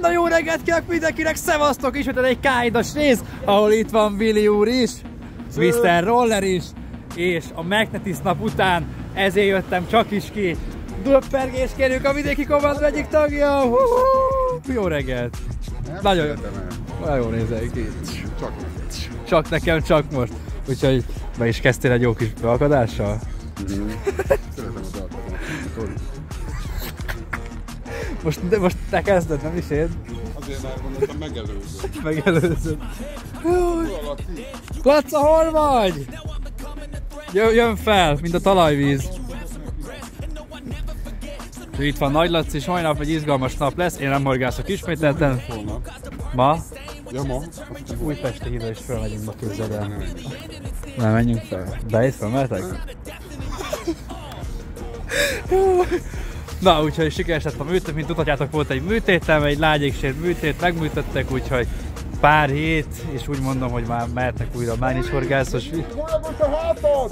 Na jó reggelt kívánok mindenkinek, szevasztok! Ismétel egy káidas rész, ahol itt van Billy úr is, Mr. Roller is, és a Magnetis nap után ezért jöttem csak is ki. Döppergés kérjük a vidéki kommandó egyik tagja! Hú, Jó reggelt! Nagyon jó. Nagyon nézel ki. Csak Csak nekem, csak most. Úgyhogy be is kezdtél egy jó kis beakadással? szeretem az alkalmat. Most, de most te kezded, nem is én? Azért már gondoltam. Megelőzöd. Laci? Laca, hol vagy? Jön, jön fel, mint a talajvíz. Itt van Nagy Laci, és mai nap egy izgalmas nap lesz. Én nem horgászok ismételten. Ma Ja, ma? Újpesti hídra is felmegyünk ma képzeld el. Nem menjünk fel. De itt felmehetek? Na, úgyhogy sikeres lett a műtét, mint tudhatjátok, volt egy műtétem, egy lágyéksért műtét, megműtöttek, úgyhogy pár hét, és úgy mondom, hogy már mehetnek újra hátad?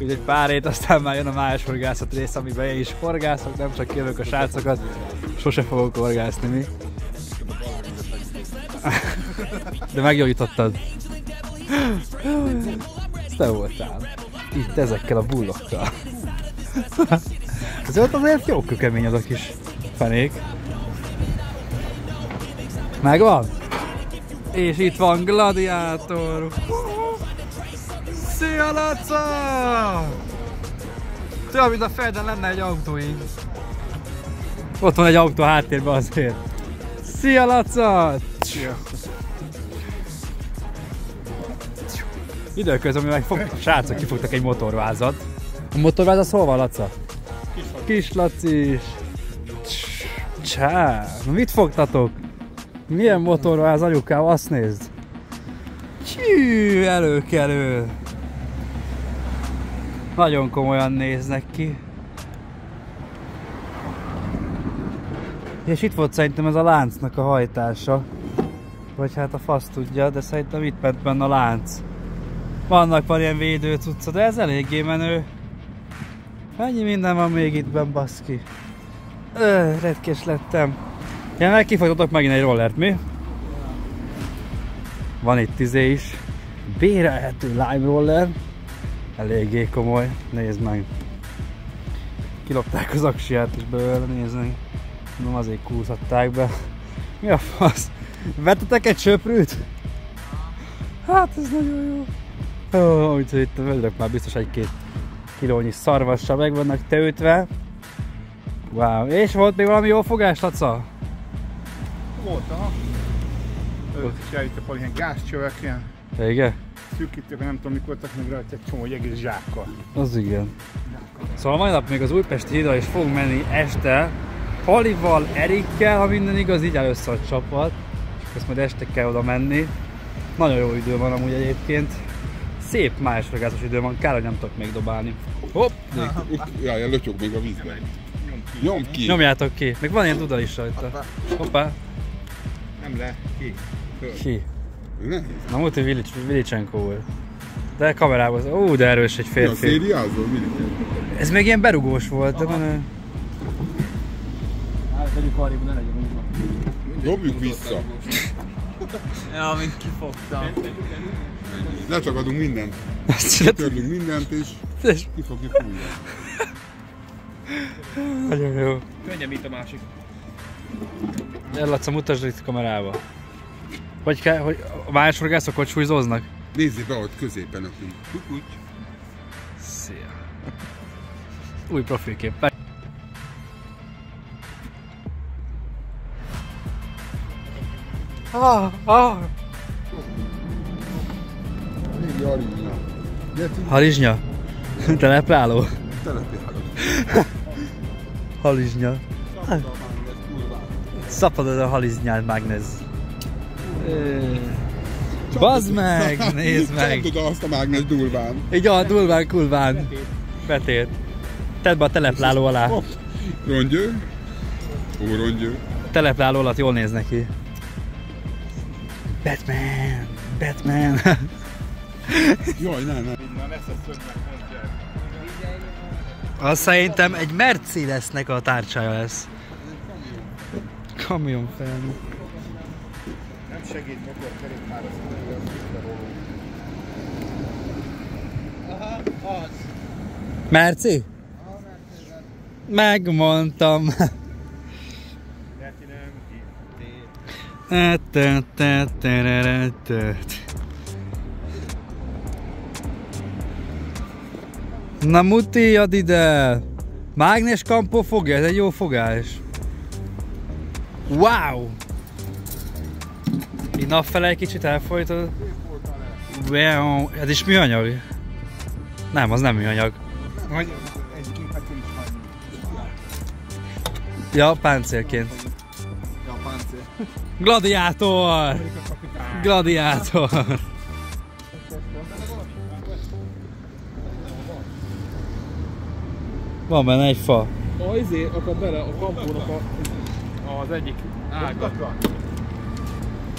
Úgyhogy pár hét, aztán már jön a május horgászat rész, amiben én is horgászok, nem csak jövök a srácokat, sose fogok horgászni mi. De megjavítottad. Ez te voltál. Itt ezekkel a bullokkal. Ez ott azért jó kökemény az a kis fenék. Megvan? És itt van Gladiátor. Szia Laca! Olyan, mint a Fejden lenne egy autóink. Ott van egy autó háttérben azért. Szia Laca! Szia. Időközben mi meg fog... Srácok, kifogtak egy motorvázat. A motorváz az hol van, Laca? Kis Laci is. Csá, mit fogtatok? Milyen motorváz anyukám, azt nézd. Csű, előkelő. Nagyon komolyan néznek ki. És itt volt szerintem ez a láncnak a hajtása. Vagy hát a fasz tudja, de szerintem itt ment benne a lánc. Vannak van ilyen védő cucca, de ez eléggé menő. Ennyi minden van még itt benn, baszki. Öh, retkés lettem. Ja, meg kifogtatok megint egy rollert, mi? Van itt izé is. Bérelhető lime roller. Eléggé komoly, nézd meg. Kilopták az aksiát is belőle, nézd meg. Nem azért kúzhatták be. Mi a fasz? Vettetek egy söprűt? Hát ez nagyon jó. Ó, úgyhogy itt vödrök már biztos egy-két kilónyi szarvassal meg vannak teütve. Wow. És volt még valami jó fogás, Laca? Volt, aha. Ők is valami ilyen gázcsövek, ilyen Igen? szűkítők, nem tudom mik voltak meg rajta egy csomó, egy egész zsákkal. Az igen. Szóval mai nap még az Újpesti hídra is fogunk menni este. Palival, Erikkel, ha minden igaz, így össze a csapat. És ezt majd este kell oda menni. Nagyon jó idő van amúgy egyébként. Szép májusragászos idő van, kár, hogy nem tudok még dobálni. Hopp! Ja, ilyen lötyog még a vízben. Nyom ki. Nyomjátok ki. Még van ilyen dudal is rajta. Hoppá! Nem le. Ki. Föl. Ki? Nehéz. Na múlt, hogy Vilic, Vilicsenko volt. De kamerában, ó, de erős egy Ja, férfi. szériázol? Mi? Ez még ilyen berugós volt, de menő. Dobjuk vissza. Ja, mint kifogtam. Lecsakadunk mindent. Ezt Törlünk mindent, és és kifogjuk újra. nagyon jó. Könnyebb a másik. Ellatsz, mutasd itt kamerába. Hogy kell, hogy a májusforgászok hogy súlyzóznak? Nézzél be ott középen nekünk. Kukucs. Szia. Új profilkép. Ah, ah. Aligna. Geci, Halizsnya. Telepláló. telepjárok. Halizsnya. Szapad az a haliznyál mágnez. Bazd meg, nézd meg. Csapd oda azt a mágnes durván. Így a durván kulván. Betét. Tedd be a telepláló alá. Rongyő. Ó, rongyő. Telepláló alatt jól néz neki. Batman! Batman! Jaj, ne, ne. Azt szerintem egy Mercedesnek a tárcsája lesz. Kamion felnő. Nem segít motorkerékpár, az az. Aha, az. Merci? Megmondtam. Neki nem ki. Na muti, add ide! Mágnes kampó fogja, ez egy jó fogás. Wow! Így napfele egy kicsit elfolytod. Wow, ez is műanyag? Nem, az nem műanyag. Hogy. Ja, páncélként. Ja, páncél. Gladiátor! Gladiátor! Van benne egy fa. A izé akad bele a kampónak a, az egyik ága.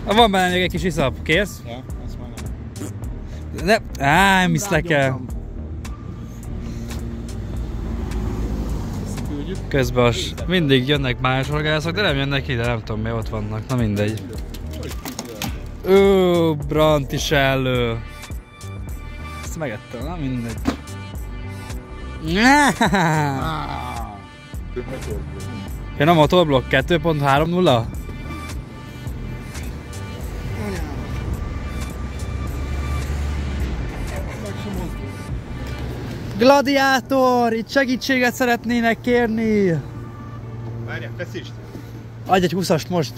Van benne még egy kis iszap. Kész? Ja, azt már nem. Ne, á, nem iszlek el. Közben az mindig jönnek más horgászok, de nem jönnek ide, nem tudom mi ott vannak. Na mindegy. Ö, Brant is elő. Ezt megettem, na mindegy. Jön a motorblock 2.3.0? Gladiátor! Itt segítséget szeretnének kérni! Várjál, feszítsd. Adj egy 20-ast most!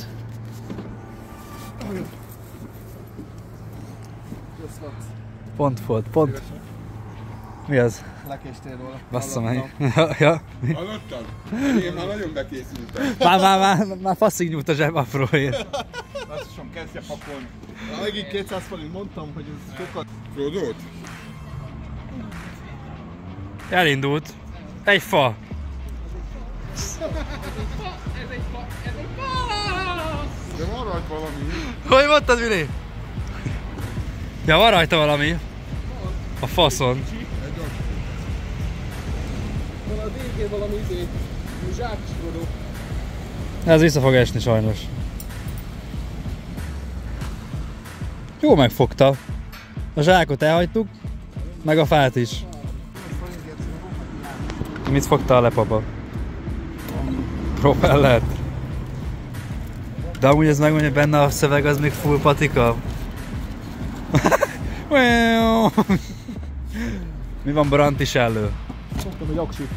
Pont volt, pont. Mi az? Lekéstél róla. Bassza meg. Ja. Hallottad? Én már nagyon bekészültem. Már, már, már, már faszig nyújt a zseb apróért. Lassan kezdje pakolni. Megint 200 forint mondtam, hogy ez sokat. Frodót? Elindult. Egy fa. De van rajta valami. Hogy mondtad, Vili? Ja, van rajta valami. A faszon. Van a végén valami izé, zsákcsigodó. Ez vissza fog esni sajnos. Jó megfogta. A zsákot elhagytuk, meg a fát is. Mit fogta a lepapa? Propellert. De amúgy ez megmondja, hogy benne a szöveg az még full patika. Mi van Brant is elő? Mondtam, hogy aksi.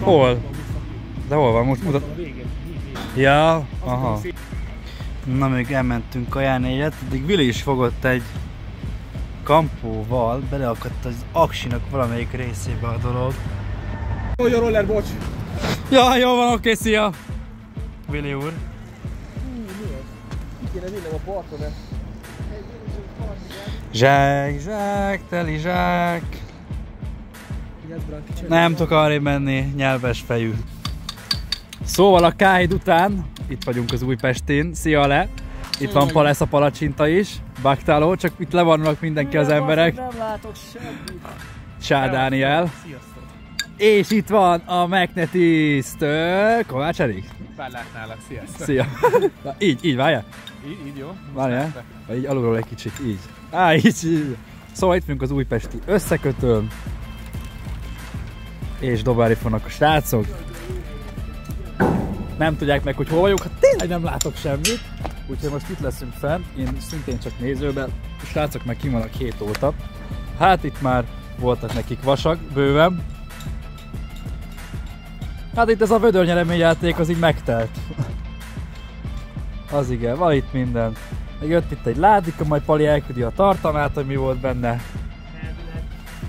Hol? De hol van? Most mutat... Ja, aha. Na még elmentünk kaján egyet, addig Vili is fogott egy kampóval, beleakadt az aksinak valamelyik részébe a dolog. Hogy a roller, bocs. Ja, jó van, oké, szia! Vili úr. Ki kéne a partra, mert Zsák, zsák, teli zsák. Nem tudok arra menni, nyelves fejű. Szóval a Káid után, itt vagyunk az Újpestén, szia le! Itt van Palesz a palacsinta is, Baktáló, csak itt levannak mindenki az emberek. Nem látok semmit. Csá Dániel. Sziasztok. És itt van a Magnetiszt, Kovács Erik. Bár látnálak, sziasztok. Szia! Na, így, így, várjál. Így, így jó? Várjál. Így alulról egy kicsit, így. Á, így, így. Szóval itt vagyunk az újpesti összekötőn. És dobári vannak a srácok. Nem tudják meg, hogy hol vagyok, hát tényleg nem látok semmit. Úgyhogy most itt leszünk fent, én szintén csak nézőben, a srácok meg kim vannak hét óta. Hát itt már voltak nekik vasak, bőven. Hát itt ez a vödörnyereményjáték az így megtelt. Az igen, van itt minden. Meg jött itt egy ládika, majd Pali elküldi a tartalmát, hogy mi volt benne.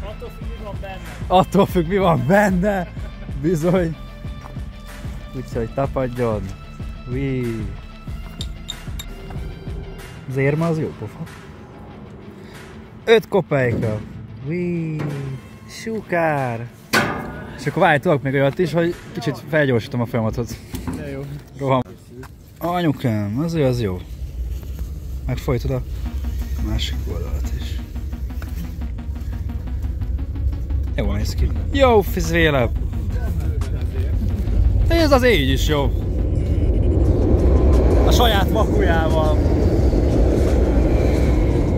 Attól függ, mi van benne. Attól függ, mi van benne. Bizony. Úgyhogy tapadjon. Ui. Az érme az jó pofa. 5 kopejka. Ui. Sukár. És akkor várj, tudok még olyat is, hogy kicsit felgyorsítom a folyamatot. De jó. Roham. Anyukám, az jó, az jó. Megfojtod a másik oldalat is. Jó néz ki. Jó fizvéle. Ez az így is jó. A saját vakujával.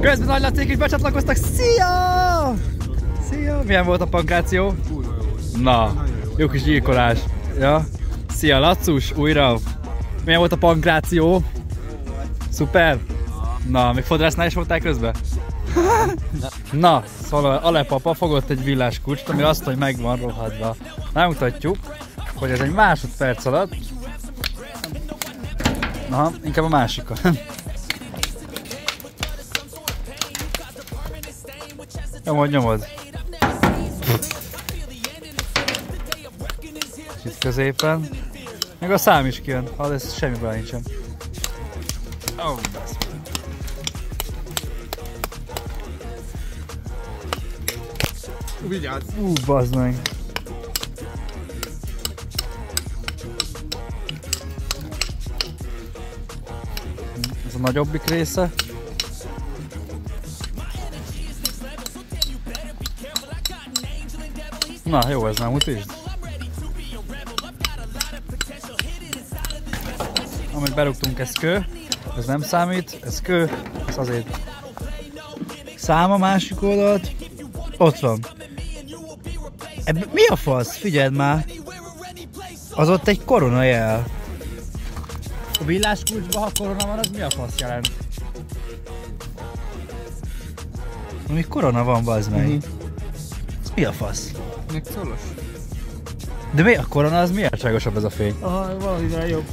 Közben Nagy Lacék is becsatlakoztak. Szia! Szia! Milyen volt a pankráció? Na, jó kis gyilkolás. Ja. Szia Lacus, újra. Milyen volt a pankráció? Szuper? Na, még fodrásznál is voltál közben? Na, szóval Alepapa fogott egy villás kulcsot, ami azt, hogy meg van rohadva. Megmutatjuk, hogy ez egy másodperc alatt Aha, inkább a másikat. Nyomod, nyomod. Itt középen. Meg a szám is kijön, ha ez semmi baj nincsen. Oh, Vigyázz! Ú, bazd meg. Ez a nagyobbik része. Na, jó, ez már mutisd. Amit berúgtunk, ez kő. Ez nem számít, ez kő, ez azért szám másik oldalt. Ott van. Ebben mi a fasz? Figyeld már. Az ott egy korona jel. A villás kulcsban, ha korona van, az mi a fasz jelent? Mi korona van, bazd meg. Mhm. Ez mi a fasz? Meg szolos. De mi a korona, az miért ságosabb ez a fény? Aha, valamivel jobb.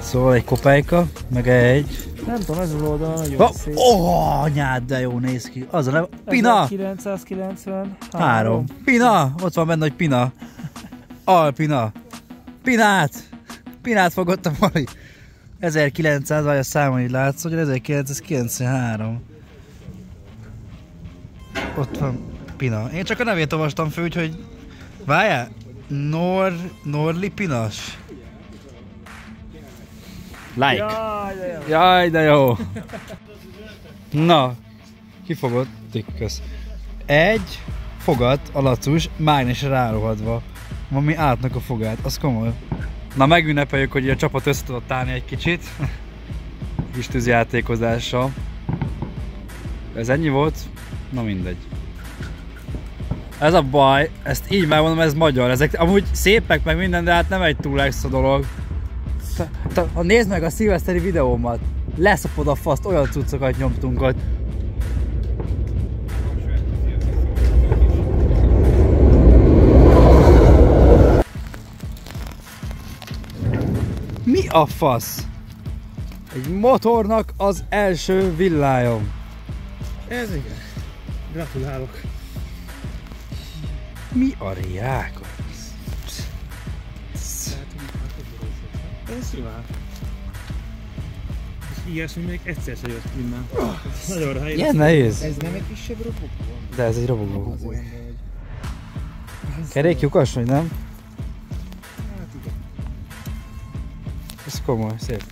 Szóval egy kopályka, meg egy... Nem tudom, ez az oldal nagyon Ó, szép. oh, anyád, de jó néz ki. Az a neve... Pina! 990. Három. Pina! Ott van benne, hogy Pina. Alpina. Pinát! Pinát fogott a Mari. 1900, vagy a számon így látsz, hogy 1993. Ott van Pina. Én csak a nevét olvastam fő, úgyhogy... Várjál! Nor... Norli Pinas? Like. Jaj, de jó. Jaj, de jó! Na, kifogott, tikköz. Egy fogat a lacus, mágnesre rárohadva. Valami átnak a fogát, az komoly. Na megünnepeljük, hogy a csapat össze tudott állni egy kicsit. Kis tűzjátékozással. Ez ennyi volt? Na mindegy. Ez a baj, ezt így megmondom, ez magyar. Ezek amúgy szépek meg minden, de hát nem egy túl extra dolog. Ha nézd meg a szilveszteri videómat, leszapod a faszt, olyan cuccokat nyomtunk ott. Mi a fasz? Egy motornak az első villájom. Ez igen. Gratulálok. Mi a riák? Ez simán. És ilyesmi még egyszer se jött innen. Nagyon rájött. Ilyen nehéz. Ez nem egy kisebb robogó? De ez egy robogó. Kerék lyukas, vagy nem? Hát igen. Ez komoly, szép.